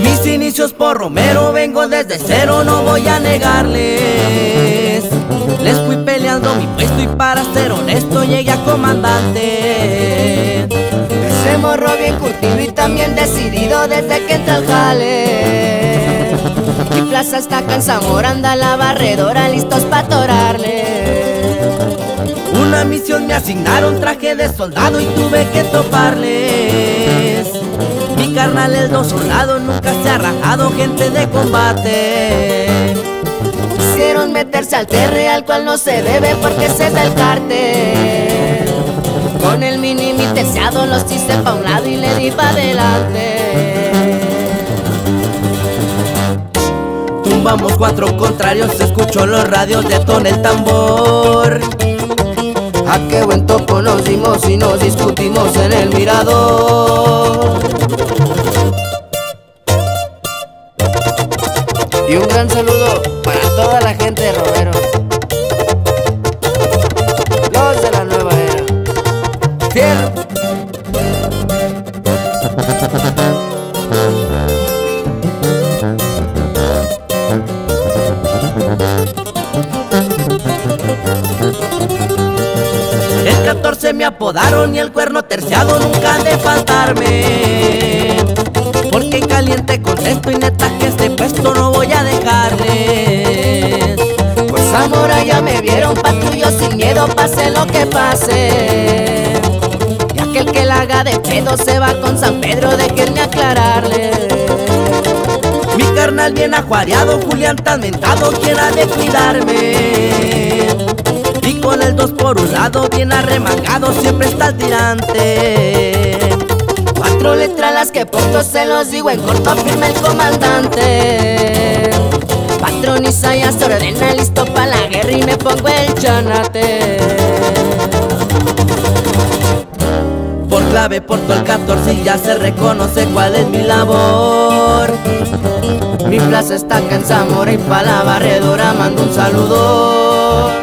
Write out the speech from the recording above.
Mis inicios por Romero vengo desde cero, no voy a negarles. Les fui peleando mi puesto y para ser honesto llegué a comandante. Ese morro bien curtido y también decidido desde que entra al jale. Mi plaza está Zamora, anda la barredora, listos pa' atorarle. Una misión me asignaron, traje de soldado y tuve que toparles. Mi carnal el dos soldado nunca se ha rajado, gente de combate. Quisieron meterse al terre al cual no se debe porque ese es del cartel. Con el mini mi terciado los hice pa' un lado y le di pa' adelante. Tumbamos cuatro contrarios, en los radios, detona el tambor. A qué buen topo nos dimos y nos discutimos en el mirador. Y un gran saludo para toda la gente de Romero. Los de la nueva era. Fiel. El 14 me apodaron y el cuerno terciado nunca ha de faltarme. Zamora ya me vieron patrullo sin miedo, pase lo que pase. Y aquel que la haga de pedo se va con San Pedro, déjenme aclararle. Mi carnal bien ajuareado, Julián tan mentado, quien ha de cuidarme. Y con el dos por un lado, bien arremangado, siempre está tirante. Cuatro letras las que pongo se los digo en corto, firme el comandante. Patroniza ya se ordena, listo pa' la guerra y me pongo el chanate. Por clave porto el 14 y ya se reconoce cuál es mi labor. Mi plaza está acá en Zamora y pa' la barredora mando un saludo.